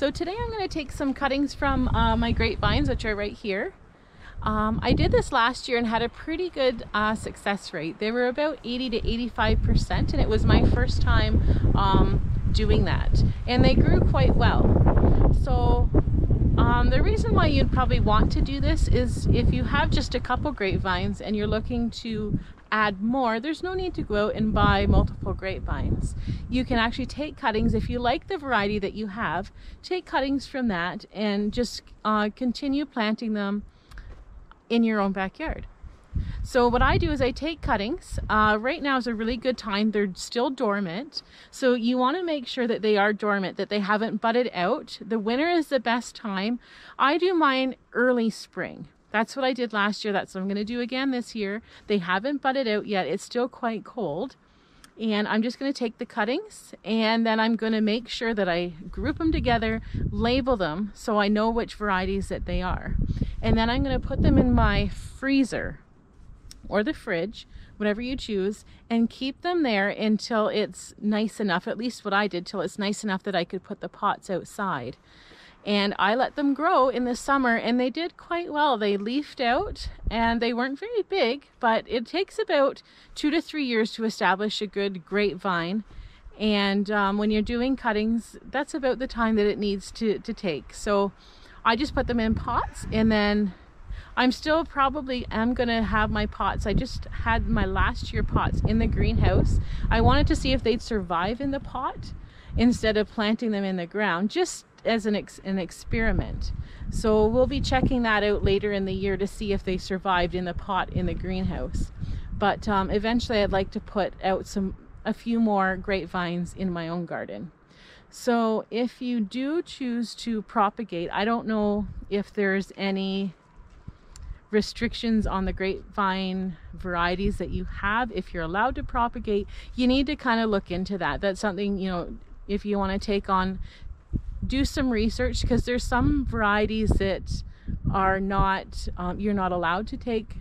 to take some cuttings from uh, my grapevines, which are right here. Um, I did this last year and had a pretty good uh, success rate. They were about 80 to 85% and it was my first time um, doing that. And they grew quite well. So um, the reason why you'd probably want to do this is if you have just a couple grapevines and you're looking to add more, there's no need to go out and buy multiple grapevines. You can actually take cuttings, if you like the variety that you have, take cuttings from that and just uh, continue planting them in your own backyard. So what I do is I take cuttings. Uh, right now is a really good time. They're still dormant. So you want to make sure that they are dormant, that they haven't budded out. The winter is the best time. I do mine early spring. That's what I did last year. That's what I'm going to do again this year. They haven't budded out yet. It's still quite cold. And I'm just going to take the cuttings and then I'm going to make sure that I group them together, label them so I know which varieties that they are and then I'm going to put them in my freezer or the fridge, whatever you choose, and keep them there until it's nice enough, at least what I did, till it's nice enough that I could put the pots outside. And I let them grow in the summer and they did quite well. They leafed out and they weren't very big, but it takes about two to three years to establish a good grapevine. And um, when you're doing cuttings, that's about the time that it needs to, to take. So I just put them in pots and then I'm still probably am gonna have my pots. I just had my last year pots in the greenhouse. I wanted to see if they'd survive in the pot instead of planting them in the ground, just as an, ex an experiment. So we'll be checking that out later in the year to see if they survived in the pot in the greenhouse. But um, eventually I'd like to put out some a few more grapevines in my own garden. So if you do choose to propagate, I don't know if there's any restrictions on the grapevine varieties that you have if you're allowed to propagate you need to kind of look into that that's something you know if you want to take on do some research because there's some varieties that are not um, you're not allowed to take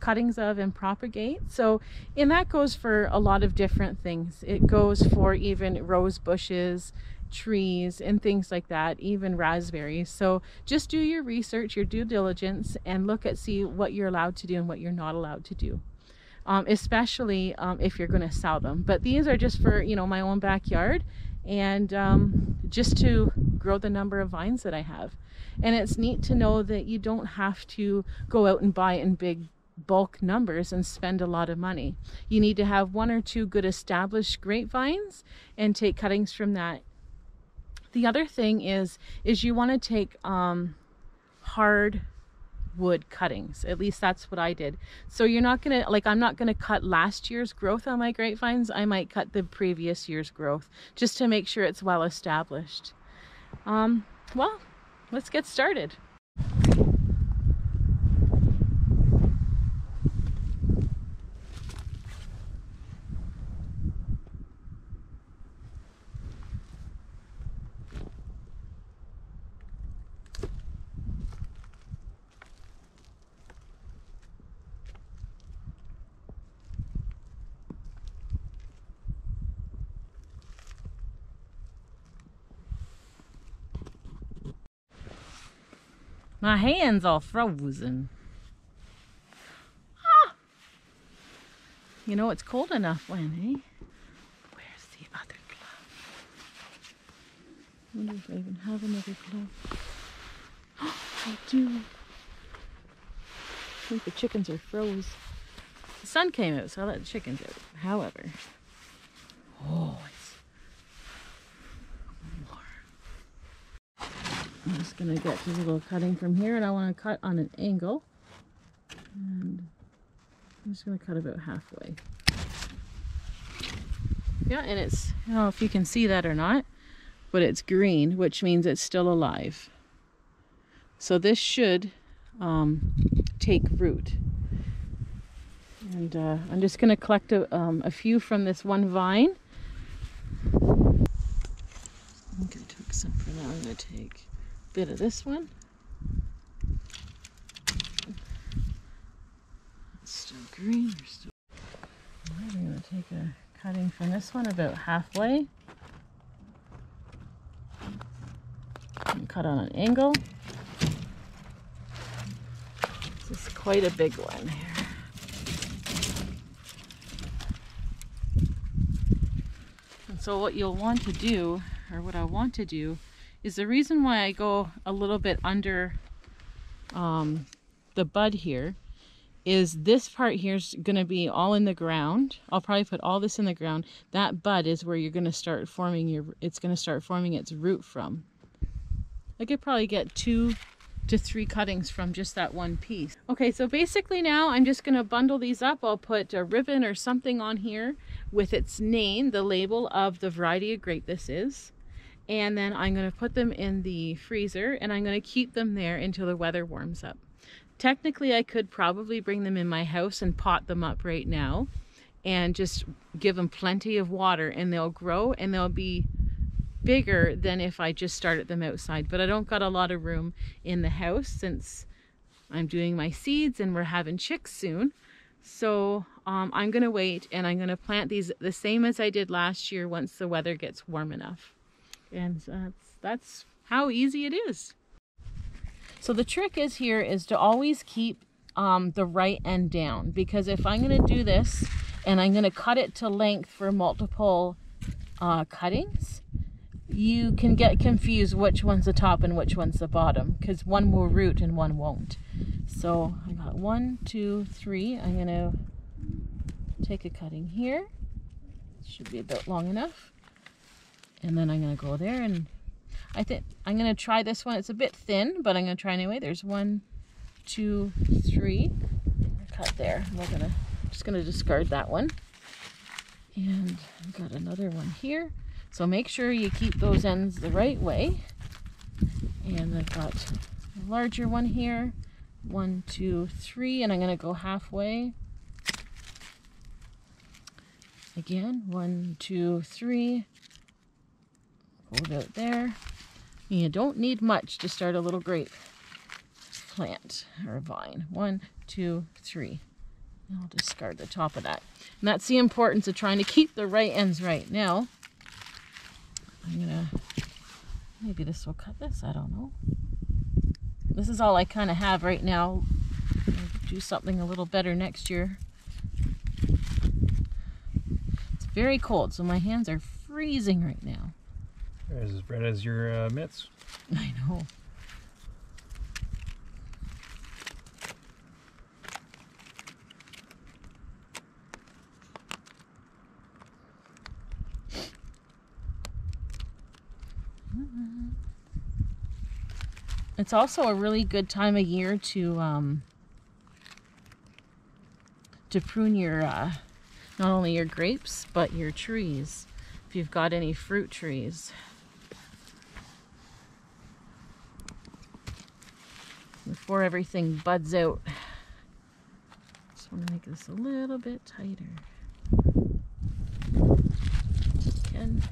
cuttings of and propagate. So, and that goes for a lot of different things. It goes for even rose bushes, trees, and things like that, even raspberries. So, just do your research, your due diligence, and look at see what you're allowed to do and what you're not allowed to do. Um, especially um, if you're going to sell them. But these are just for you know my own backyard and um, just to grow the number of vines that I have. And it's neat to know that you don't have to go out and buy in big bulk numbers and spend a lot of money. You need to have one or two good established grapevines and take cuttings from that. The other thing is, is you want to take um, hard wood cuttings. At least that's what I did. So you're not going to, like I'm not going to cut last year's growth on my grapevines. I might cut the previous year's growth just to make sure it's well established. Um, well, let's get started. My hands are frozen. Ah! You know it's cold enough when, eh? Where's the other glove? I wonder if I even have another glove. I do. I think the chickens are froze. The sun came out, so I let the chickens out. However, oh, I'm just going to get a little cutting from here and I want to cut on an angle. And I'm just going to cut about halfway. Yeah, and it's, I don't know if you can see that or not, but it's green, which means it's still alive. So this should um, take root. And uh, I'm just going to collect a, um, a few from this one vine. I'm going to take some for now. I'm going to take bit of this one. It's still green. Still... I'm going to take a cutting from this one about halfway. And cut on an angle. This is quite a big one here. And so what you'll want to do, or what I want to do, is the reason why I go a little bit under um, the bud here is this part here is going to be all in the ground. I'll probably put all this in the ground. That bud is where you're going to start forming your, it's going to start forming its root from. I could probably get two to three cuttings from just that one piece. Okay, so basically now I'm just going to bundle these up. I'll put a ribbon or something on here with its name, the label of the variety of grape this is. And then I'm going to put them in the freezer and I'm going to keep them there until the weather warms up. Technically, I could probably bring them in my house and pot them up right now and just give them plenty of water and they'll grow and they'll be bigger than if I just started them outside. But I don't got a lot of room in the house since I'm doing my seeds and we're having chicks soon. So um, I'm going to wait and I'm going to plant these the same as I did last year once the weather gets warm enough. And that's, that's how easy it is. So the trick is here is to always keep um, the right end down because if I'm going to do this and I'm going to cut it to length for multiple uh, cuttings, you can get confused which one's the top and which one's the bottom because one will root and one won't. So I got one, two, three. I'm going to take a cutting here. Should be about long enough. And then I'm going to go there and I think I'm going to try this one. It's a bit thin, but I'm going to try anyway. There's one, two, three. Cut there. We're going to just going to discard that one. And I've got another one here. So make sure you keep those ends the right way. And I've got a larger one here. One, two, three, and I'm to go halfway. Again, one, two, three. Out there. You don't need much to start a little grape plant or vine. One, two, three. I'll discard the top of that. And that's the importance of trying to keep the right ends right. Now, I'm gonna, maybe this will cut this, I don't know. This is all I kind of have right now. I'll do something a little better next year. It's very cold, so my hands are freezing right now. As red as your uh, mitts. I know. It's also a really good time of year to um, to prune your uh, not only your grapes but your trees if you've got any fruit trees. Before everything buds out. Just want to make this a little bit tighter. Again,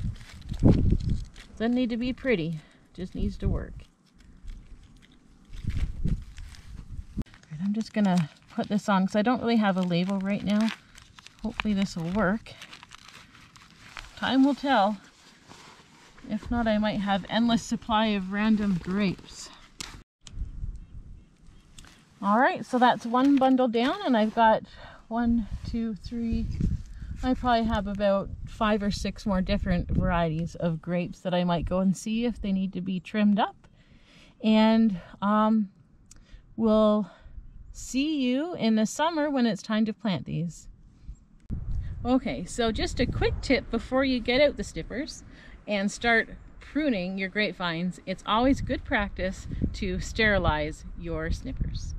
doesn't need to be pretty, just needs to work. Right, I'm just gonna put this on because I don't really have a label right now. Hopefully this will work. Time will tell. If not, I might have endless supply of random grapes. All right, so that's one bundle down and I've got one, two, three, I probably have about five or six more different varieties of grapes that I might go and see if they need to be trimmed up. And um, we'll see you in the summer when it's time to plant these. Okay, so just a quick tip before you get out the snippers and start pruning your grapevines, it's always good practice to sterilize your snippers.